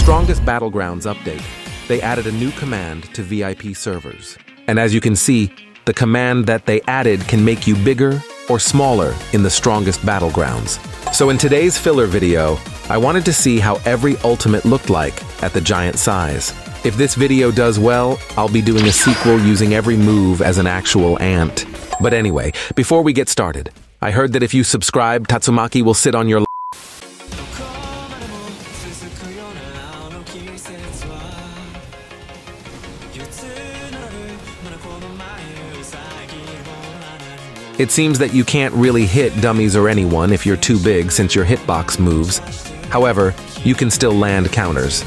Strongest Battlegrounds update, they added a new command to VIP servers. And as you can see, the command that they added can make you bigger or smaller in the Strongest Battlegrounds. So in today's filler video, I wanted to see how every ultimate looked like at the giant size. If this video does well, I'll be doing a sequel using every move as an actual ant. But anyway, before we get started, I heard that if you subscribe, Tatsumaki will sit on your It seems that you can't really hit dummies or anyone if you're too big since your hitbox moves. However, you can still land counters.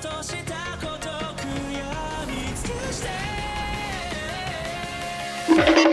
とした孤独やみ尽くして